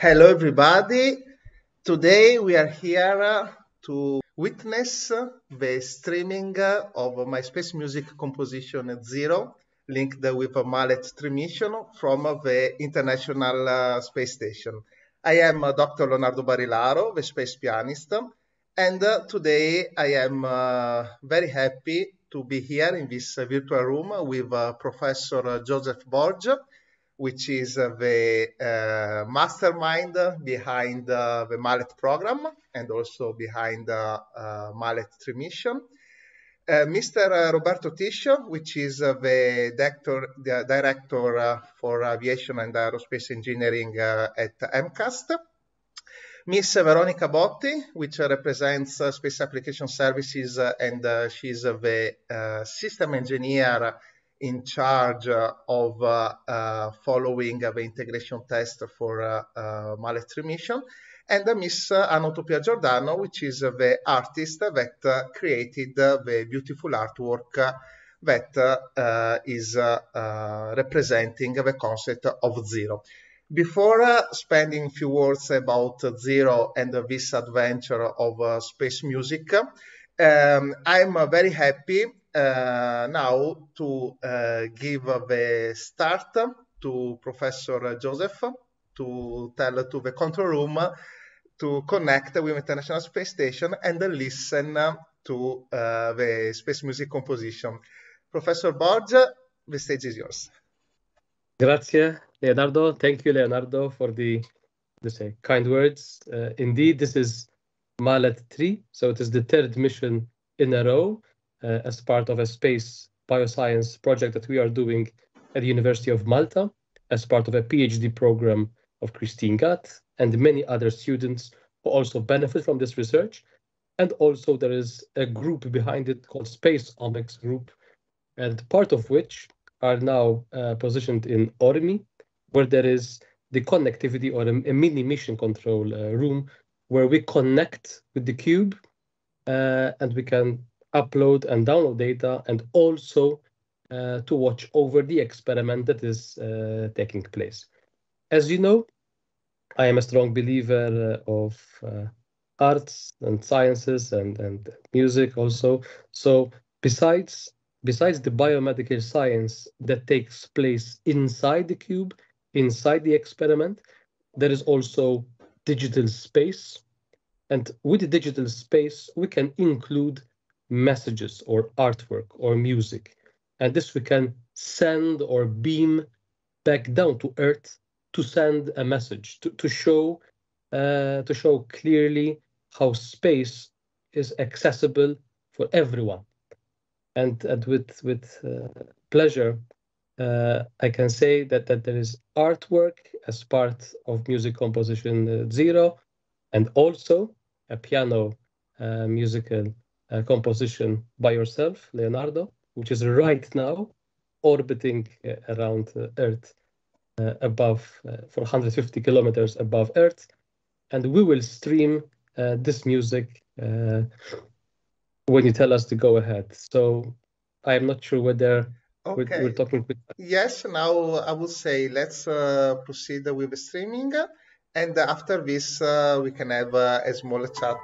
Hello, everybody. Today we are here to witness the streaming of my space music composition Zero, linked with a Maleth 3 mission from the International uh, Space Station. I am uh, Dr. Leonardo Barilaro, the space pianist, and uh, today I am uh, very happy to be here in this virtual room with uh, Professor Joseph Borg, which is uh, the uh, mastermind behind uh, the Maleth program and also behind the uh, Maleth 3 mission. Uh, Mr. Roberto Tiscio, which is uh, the, director, the director for aviation and aerospace engineering at MCAST. Miss Veronica Botti, which represents Space Application Services, and she's the system engineer in charge of uh, uh, following the integration test for uh, Maleth 3 mission, and Miss Anna Utopia Giordano, which is the artist that created the beautiful artwork that is representing the concept of zero. Before uh, spending a few words about uh, Zero and uh, this adventure of space music, um, I'm very happy uh, now to uh, give the start to Professor Joseph to tell to the control room to connect with International Space Station and listen to uh, the space music composition. Professor Borg, the stage is yours. Grazie, Leonardo. Thank you, Leonardo, for the, the kind words. Uh, indeed, this is Maleth 3, so it is the third mission in a row uh, as part of a space bioscience project that we are doing at the University of Malta as part of a PhD program of Christine Gatt and many other students who also benefit from this research. And also there is a group behind it called Spaceomix Group, and part of which are now uh, positioned in ORMI, where there is the connectivity or a, a mini mission control uh, room where we connect with the cube uh, and we can upload and download data, and also uh, to watch over the experiment that is uh, taking place. As you know, I am a strong believer uh, of uh, arts and sciences and, and music also. So besides besides the biomedical science that takes place inside the cube, inside the experiment, there is also digital space. And with the digital space, we can include messages or artwork or music. And this we can send or beam back down to Earth to send a message, to, to show uh, to show clearly how space is accessible for everyone. And, and with with uh, pleasure, uh, I can say that, that there is artwork as part of music composition uh, zero, and also a piano uh, musical uh, composition by yourself, Leonardo, which is right now orbiting uh, around uh, Earth uh, above, uh, 450 kilometers above Earth. And we will stream uh, this music when you tell us to go ahead. So I am not sure whether okay. we're, talking with. Yes, now I will say let's proceed with the streaming. And after this, we can have a small chat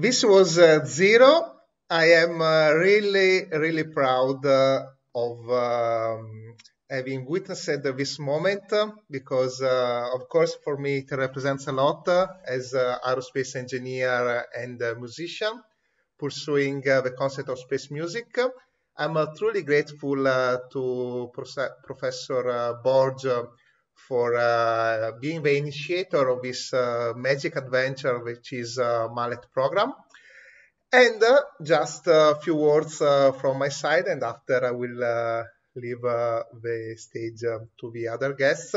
this was uh, zero. I am uh, really, really proud uh, of um, having witnessed this moment uh, because, uh, of course, for me it represents a lot uh, as an aerospace engineer and musician pursuing the concept of space music. I'm truly grateful to Professor Borg for uh, being the initiator of this uh, magic adventure, which is uh, Maleth program. And uh, just a few words uh, from my side, and after I will leave the stage to the other guests.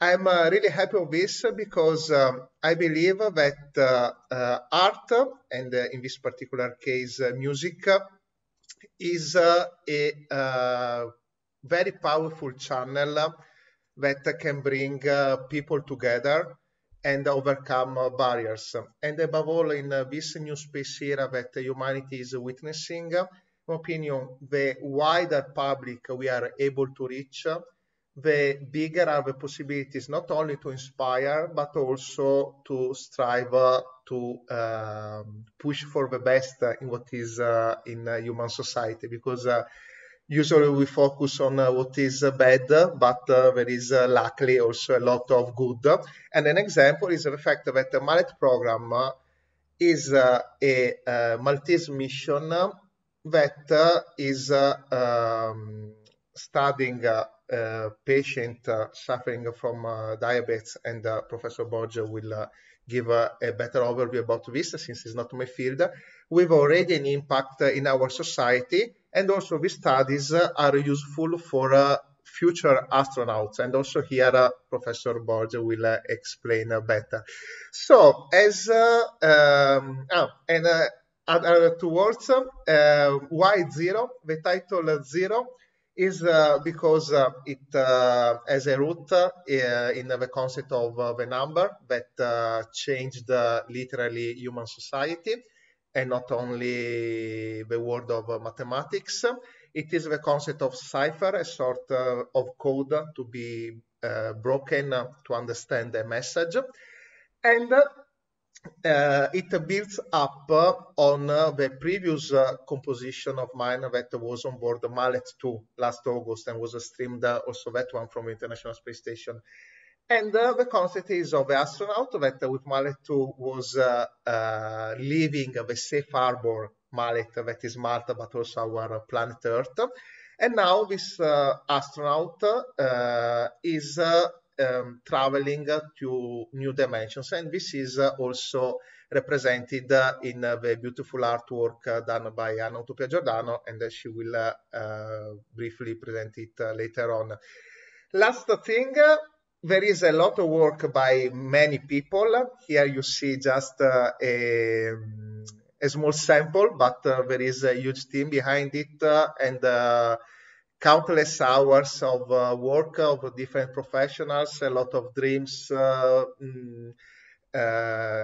I'm really happy with this because um, I believe that art, and in this particular case, music, is a very powerful channel that can bring uh, people together and overcome uh, barriers. And above all, in uh, this new space era that humanity is witnessing, in my opinion, the wider public we are able to reach, the bigger are the possibilities not only to inspire, but also to strive uh, to uh, push for the best in what is uh, in human society. Because usually we focus on uh, what is uh, bad, but uh, there is uh, luckily also a lot of good. And an example is the fact that the Maleth program uh, is uh, a, a Maltese mission that is um, studying a patient suffering from diabetes, and Professor Borgia will give a, a, better overview about this since it's not my field. We've already an impact in our society and also these studies are useful for uh, future astronauts. And also here, uh, Professor Borgia will uh, explain better. So as, um, oh, and other two words, why zero? The title zero is uh, because uh, it uh, has a root uh, in the concept of uh, the number that uh, changed literally human society and not only the world of mathematics. It is the concept of cipher, a sort of code to be broken to understand a message. And uh, it builds up on the previous uh, composition of mine that was on board the Maleth 2 last August and was streamed uh, also that one from the International Space Station and uh, the concept is of the astronaut that with Maleth 2 was uh, uh, leaving the safe harbor Maleth that is Malta, but also our planet Earth. And now this uh, astronaut uh, is uh, um, traveling to new dimensions. And this is also represented in the beautiful artwork done by Anna Utopia Giordano, and she will briefly present it later on. Last thing, there is a lot of work by many people. Here you see just uh, a, a, small sample, but uh, there is a huge team behind it uh, and uh, countless hours of uh, work of different professionals, a lot of dreams, uh, mm,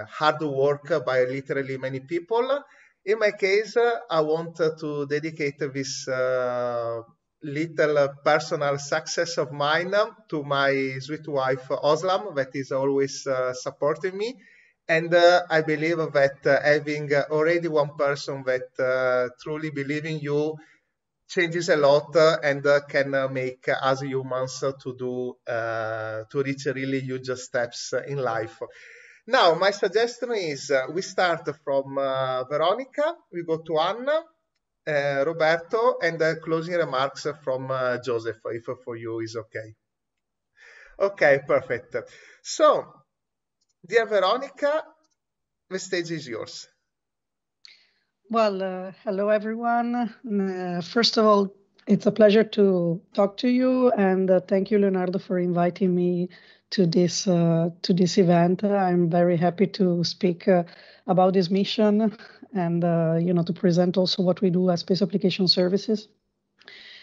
hard work by literally many people. In my case, I want to dedicate this little personal success of mine to my sweet wife Oslam that is always uh, supporting me and uh, I believe that uh, having already one person that uh, truly believes in you changes a lot uh, and uh, can make us humans to do to reach really huge steps in life. Now, my suggestion is we start from Veronica, we go to Anna, uh, Roberto, and the closing remarks from uh, Joseph, if for you is okay. Okay, perfect. So, dear Veronica, the stage is yours. Well, uh, hello everyone. Uh, first of all, it's a pleasure to talk to you, and uh, thank you, Leonardo, for inviting me to this uh, to this event. I'm very happy to speak uh, about this mission and uh, you know to present also what we do as space application services.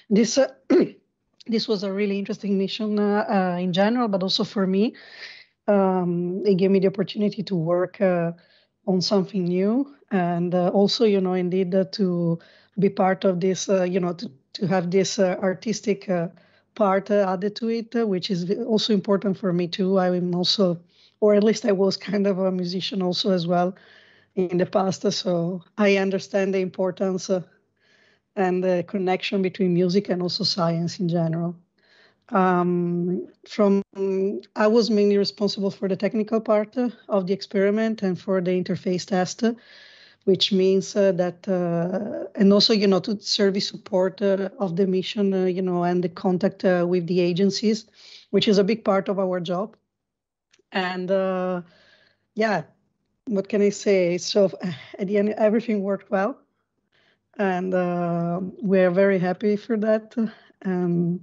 This this was a really interesting mission in general, but also for me, um, it gave me the opportunity to work on something new, and uh, also you know indeed uh, to be part of this, uh, you know, to to have this uh, artistic part added to it, which is also important for me too. I'm also, or at least I was kind of a musician also as well in the past, so I understand the importance uh, and the connection between music and also science in general. Um, from I was mainly responsible for the technical part of the experiment and for the interface test, which means uh, that uh, and also you know to service support uh, of the mission, uh, you know, and the contact uh, with the agencies, which is a big part of our job. And uh, yeah, what can I say? So at the end, everything worked well, and we're very happy for that. Um,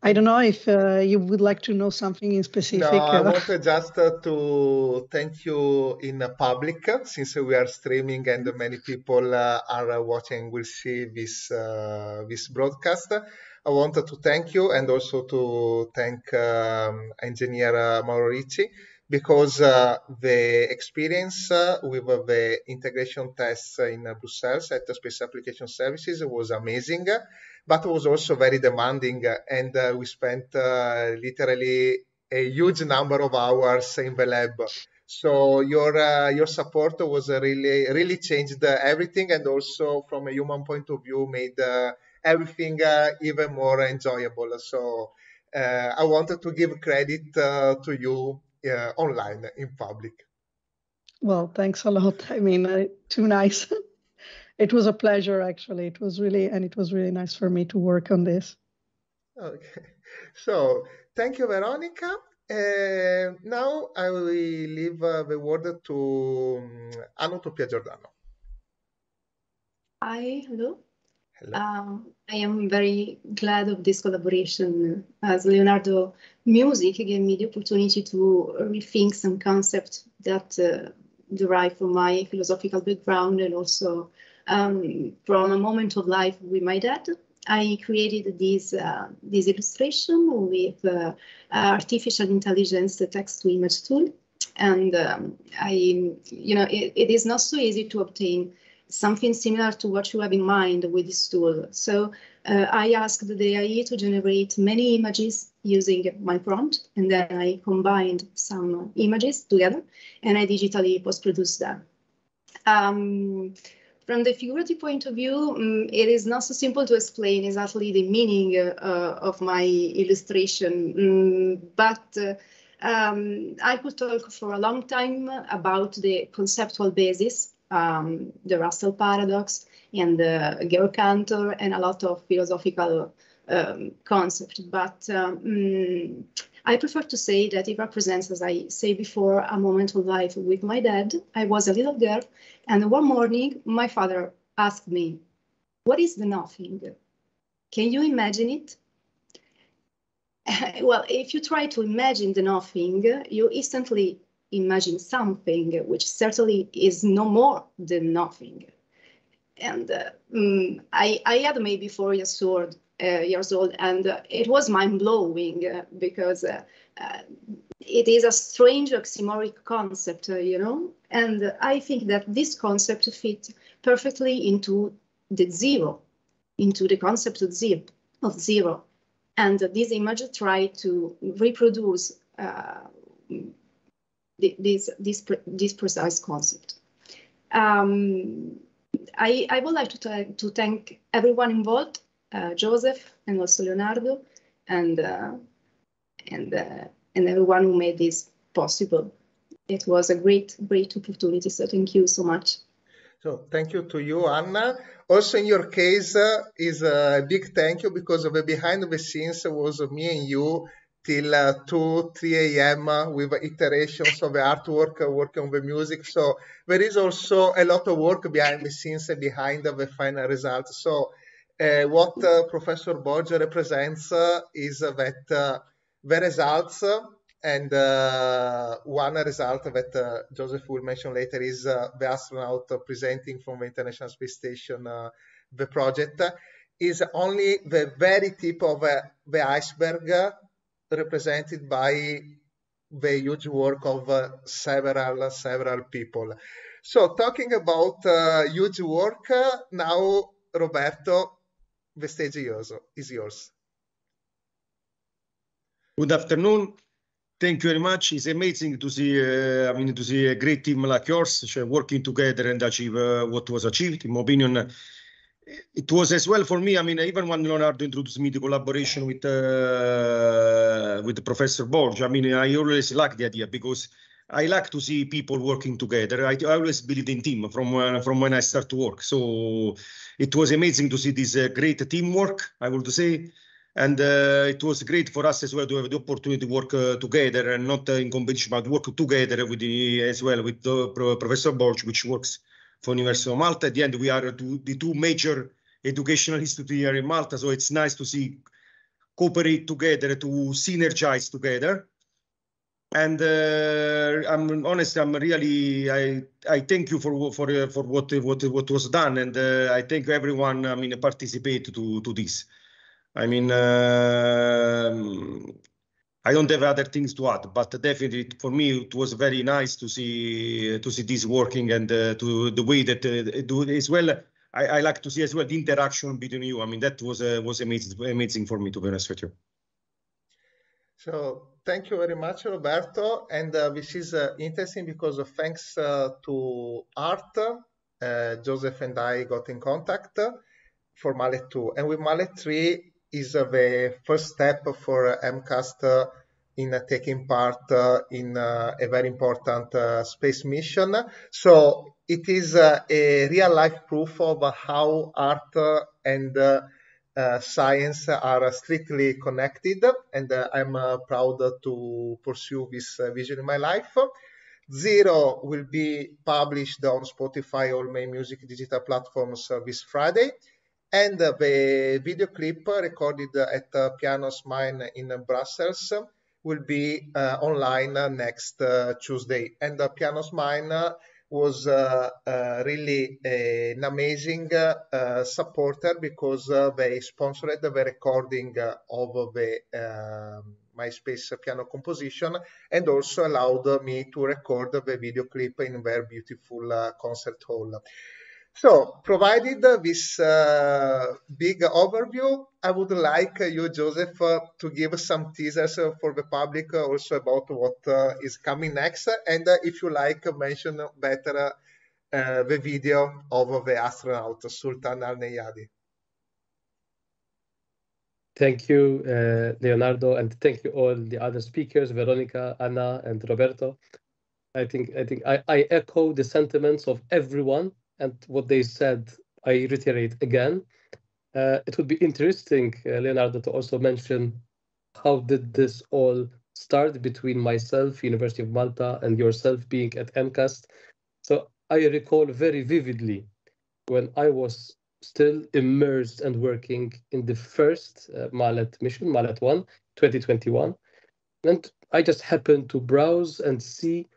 I don't know if uh, you would like to know something in specific. No, I wanted just uh, to thank you in public since we are streaming and many people uh, are watching will see this uh, this broadcast. I wanted to thank you and also to thank um, engineer uh, Mauro Ricci because uh, the experience with the integration tests in Brussels at the Space Application Services was amazing but it was also very demanding. And uh, we spent uh, literally a huge number of hours in the lab. So your uh, your support was really really changed everything, and also from a human point of view, made everything even more enjoyable. So I wanted to give credit to you online in public. Well, thanks a lot. I mean, uh, too nice. it was a pleasure actually it was really and it was really nice for me to work on this okay so thank you veronica uh, now i will leave uh, the word to um, Anna Utopia Giordano. Hi, hello. hello. Um, I am very glad of this collaboration as Leonardo Music gave me the opportunity to rethink some concepts that uh, derive from my philosophical background and also um, from a moment of life with my dad. I created this uh, this illustration with uh, artificial intelligence text to image tool, and um, I, you know, it, it is not so easy to obtain something similar to what you have in mind with this tool. So uh, I asked the AI to generate many images using my prompt, and then I combined some images together, and I digitally post-produced them. Um, from the figurative point of view, um, it is not so simple to explain exactly the meaning uh, of my illustration, um, but uh, um, I could talk for a long time about the conceptual basis, um, the Russell paradox, and the Georg Cantor, and a lot of philosophical um, concepts. But um, I prefer to say that it represents, as I say before, a moment of life with my dad. I was a little girl, and one morning my father asked me, What is the nothing? Can you imagine it? well, if you try to imagine the nothing, you instantly imagine something which certainly is no more than nothing. And uh, um, I, I had maybe four years old years old, and uh, it was mind blowing uh, because it is a strange oxymoric concept, you know. And I think that this concept fits perfectly into the zero, into the concept of zero. Of zero. And this image try to reproduce uh, this, this, this precise concept. Um, I, I would like to, to thank everyone involved uh, Joseph and also Leonardo and uh, and uh, and everyone who made this possible. It was a great great opportunity. So thank you so much. So thank you to you, Anna. Also in your case uh, is a big thank you because of the behind the scenes was me and you till uh, 2, 3 a.m. With iterations of the artwork, uh, working on the music. So there is also a lot of work behind the scenes and behind the final result. So what uh, Professor Borgia represents uh, is that the results and one result that Joseph will mention later is the astronaut presenting from the International Space Station the project is only the very tip of the iceberg represented by the huge work of uh, several several people. So talking about uh, huge work, uh, now Roberto, the stage is yours. Good afternoon. Thank you very much. It's amazing to see, uh, I mean, to see a great team like yours working together and achieve uh, what was achieved. In my opinion, it was as well for me. I mean, even when Leonardo introduced me to collaboration with uh, with Professor Borg, I mean, I always like the idea because I like to see people working together. I, I always believe in team from when, from when I start to work. So it was amazing to see this uh, great teamwork. I would say and uh, it was great for us as well to have the opportunity to work uh, together and not uh, in competition, but work together with the, as well with Professor Borg, which works for University of Malta. At the end, we are two, the two major educational institutes here in Malta, so it's nice to see cooperate together, to synergize together. And uh, I'm honest, I'm really, I, I thank you for for for what what what was done, and uh, I thank everyone. I mean, participate to to this. I mean, uh, I don't have other things to add, but definitely for me it was very nice to see to see this working and uh, to the way that uh, do as well. I, I, like to see as well the interaction between you. I mean, that was uh, was amazing, amazing for me to be honest with you. So thank you very much, Roberto. And uh, this is uh, interesting because thanks uh, to Art, uh, Joseph and I got in contact uh, for Maleth 2. And with Maleth 3, is uh, the first step for uh, MCAST in taking part in a very important space mission. So it is a real life proof of how art and uh, science are strictly connected, and uh, I'm uh, proud to pursue this vision in my life. Zero will be published on Spotify or main music digital platforms this Friday and the video clip recorded at Pianos Maene in Brussels will be uh, online next uh, Tuesday. And uh, Pianos Maene was uh, uh, really an amazing uh, supporter because they sponsored the recording of the um, MySpace piano composition and also allowed me to record the video clip in their beautiful concert hall. So, provided this uh, big overview, I would like you, Joseph, uh, to give some teasers uh, for the public uh, also about what uh, is coming next. And uh, if you like, mention better the video of the astronaut, Sultan Al Neyadi. Thank you, Leonardo, and thank you all the other speakers, Veronica, Anna, and Roberto. I think I think I, I echo the sentiments of everyone and what they said, I reiterate again. Uh, it would be interesting, uh, Leonardo, to also mention how did this all start between myself, University of Malta, and yourself being at MCAST. So I recall very vividly when I was still immersed and working in the first uh, Maleth mission, Maleth 1, 2021. And I just happened to browse and see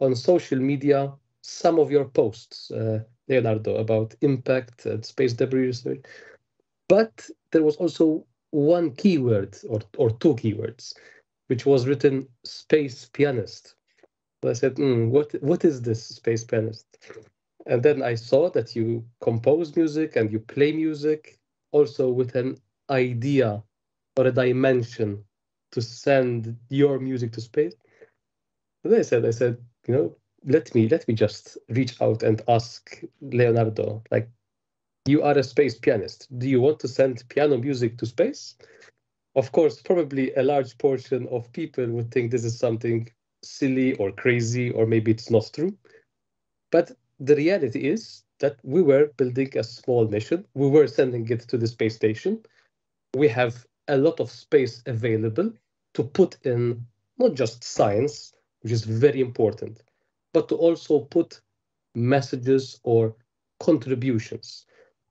on social media some of your posts. Uh, Leonardo about impact and space debris research. But there was also one keyword or, or two keywords, which was written space pianist. I said, mm, what, what is this space pianist? And then I saw that you compose music and you play music also with an idea or a dimension to send your music to space. And I said, I said, you know, let me let me just reach out and ask Leonardo, like, you are a space pianist. Do you want to send piano music to space? Of course, probably a large portion of people would think this is something silly or crazy, or maybe it's not true. But the reality is that we were building a small mission. We were sending it to the space station. We have a lot of space available to put in not just science, which is very important, but to also put messages or contributions.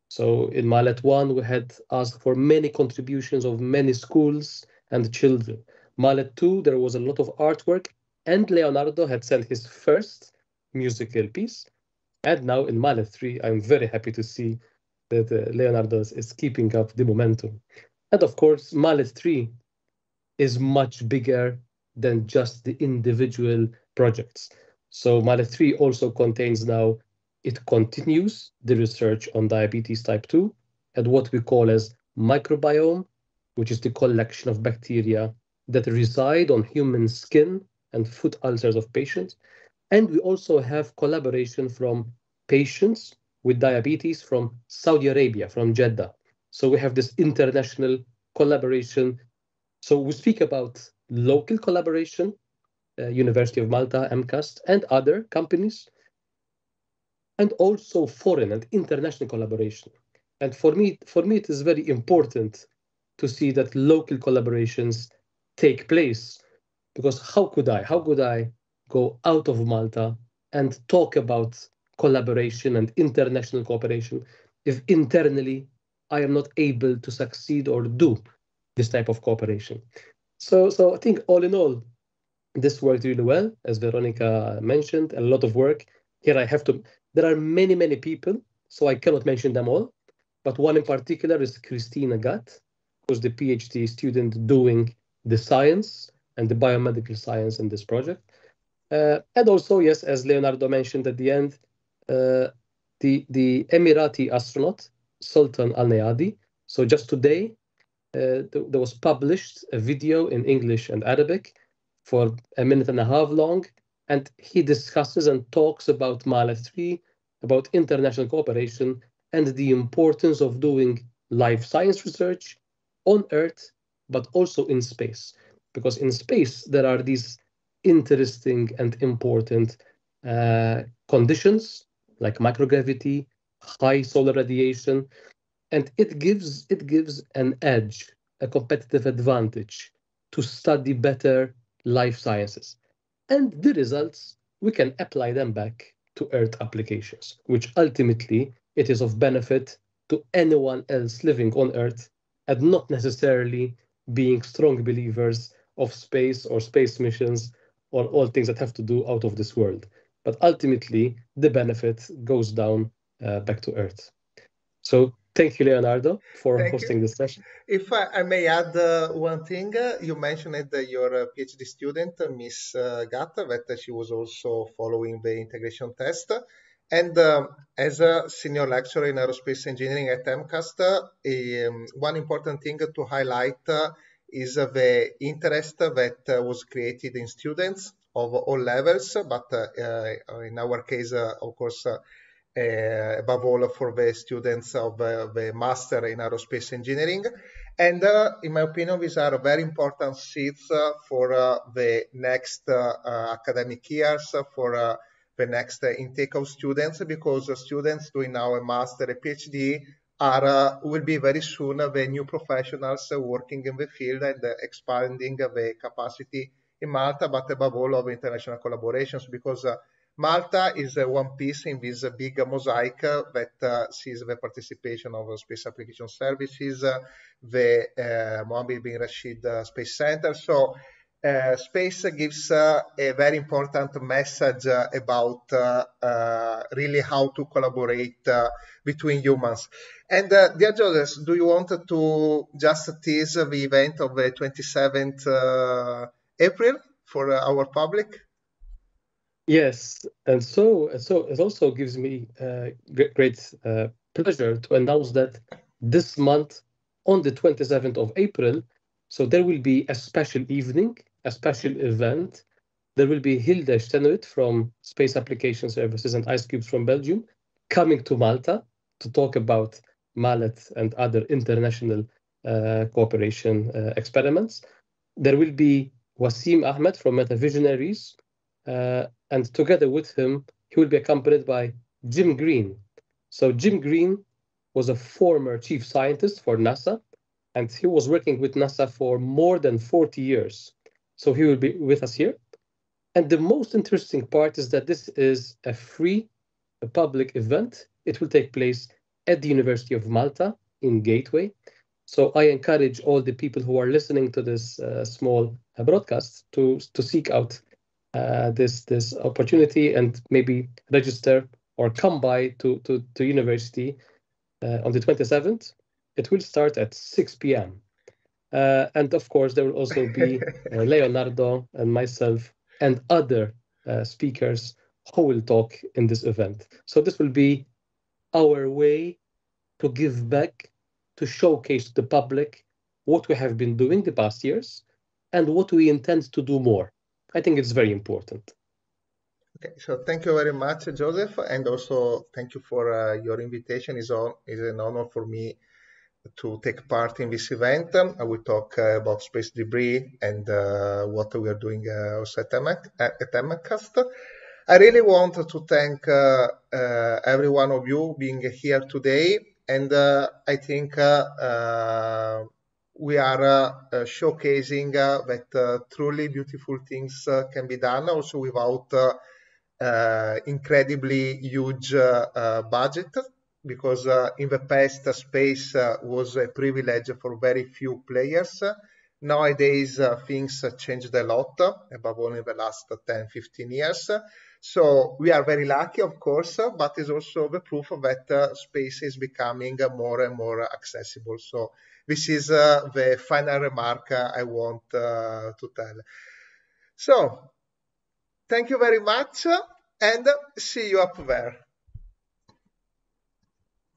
So in Maleth 1, we had asked for many contributions of many schools and children. Maleth 2, there was a lot of artwork, and Leonardo had sent his first musical piece. And now in Maleth 3, I'm very happy to see that uh, Leonardo is keeping up the momentum. And of course, Maleth 3 is much bigger than just the individual projects. So Maleth 3 also contains now, it continues the research on diabetes type 2 and what we call as microbiome, which is the collection of bacteria that reside on human skin and foot ulcers of patients. And we also have collaboration from patients with diabetes from Saudi Arabia, from Jeddah. So we have this international collaboration. So we speak about local collaboration, Uh, University of Malta, MCAST, and other companies, and also foreign and international collaboration. And for me, for me, it is very important to see that local collaborations take place because how could I, how could I go out of Malta and talk about collaboration and international cooperation if internally I am not able to succeed or do this type of cooperation. So, so I think all in all, this worked really well, as Veronica mentioned, a lot of work. Here I have to, there are many, many people, so I cannot mention them all, but one in particular is Christina Gatt, who's the PhD student doing the science and the biomedical science in this project. Uh, and also, yes, as Leonardo mentioned at the end, uh, the, the Emirati astronaut, Sultan Al Neyadi. So just today, uh, th there was published a video in English and Arabic for a minute and a half long, and he discusses and talks about Maleth 3, about international cooperation, and the importance of doing life science research on Earth, but also in space. Because in space, there are these interesting and important uh, conditions like microgravity, high solar radiation, and it gives it gives an edge, a competitive advantage to study better life sciences. And the results, we can apply them back to Earth applications, which ultimately it is of benefit to anyone else living on Earth and not necessarily being strong believers of space or space missions or all things that have to do out of this world. But ultimately, the benefit goes down uh, back to Earth. So thank you, Leonardo, for thank hosting you. this session. If I, I may add uh, one thing, uh, you mentioned that your uh, PhD student, Miss uh, Gatta, that she was also following the integration test. And um, as a senior lecturer in aerospace engineering at MCAST, um, one important thing to highlight uh, is the interest that uh, was created in students of all levels, but uh, in our case, of course, uh, above all for the students of uh, the master in aerospace engineering. And uh, in my opinion, these are very important seeds for the next academic years, for the next intake of students, because students doing now a master, a PhD, are uh, will be very soon uh, the new professionals uh, working in the field and expanding the capacity in Malta, but above all of international collaborations because Malta is one piece in this big mosaic that uh, sees the participation of space application services, the uh, Mohammed bin Rashid uh, Space Center. So uh, space gives uh, a very important message uh, about really how to collaborate between humans. And dear Joseph, do you want to just tease the event of the 27th April for our public? Yes, and so so it also gives me uh, great, uh, pleasure to announce that this month, on the 27th of April, so there will be a special evening, a special event. There will be Hilde Stenuit from Space Application Services and IceCubes from Belgium coming to Malta to talk about Maleth and other international uh, cooperation uh, experiments. There will be Wasim Ahmed from Meta Visionaries uh, and together with him, he will be accompanied by Jim Green. So Jim Green was a former chief scientist for NASA, and he was working with NASA for more than 40 years. So he will be with us here. And the most interesting part is that this is a free, a public event. It will take place at the University of Malta in Gateway. So I encourage all the people who are listening to this uh, small uh, broadcast to, to seek out uh, this this opportunity and maybe register or come by to to, to university uh, on the 27th. It will start at 6 p.m. Uh, and of course, there will also be uh, Leonardo and myself and other uh, speakers who will talk in this event. So this will be our way to give back, to showcase to the public what we have been doing the past years, and what we intend to do more. I think it's very important. Okay, so thank you very much, Joseph, and also thank you for uh, your invitation. It's, on, it's an honor for me to take part in this event. I will talk uh, about space debris and uh, what we are doing uh, also at, at MCAST. I really want to thank uh, uh, every one of you being here today, and uh, I think we are uh, uh, showcasing uh, that truly beautiful things can be done also without incredibly huge budget because uh, in the past uh, space uh, was a privilege for very few players. Nowadays things changed a lot, above all in the last 10, 15 years. So we are very lucky, of course, but it's also the proof that space is becoming more and more accessible. So this is uh, the final remark uh, I want uh, to tell. So thank you very much and see you up there.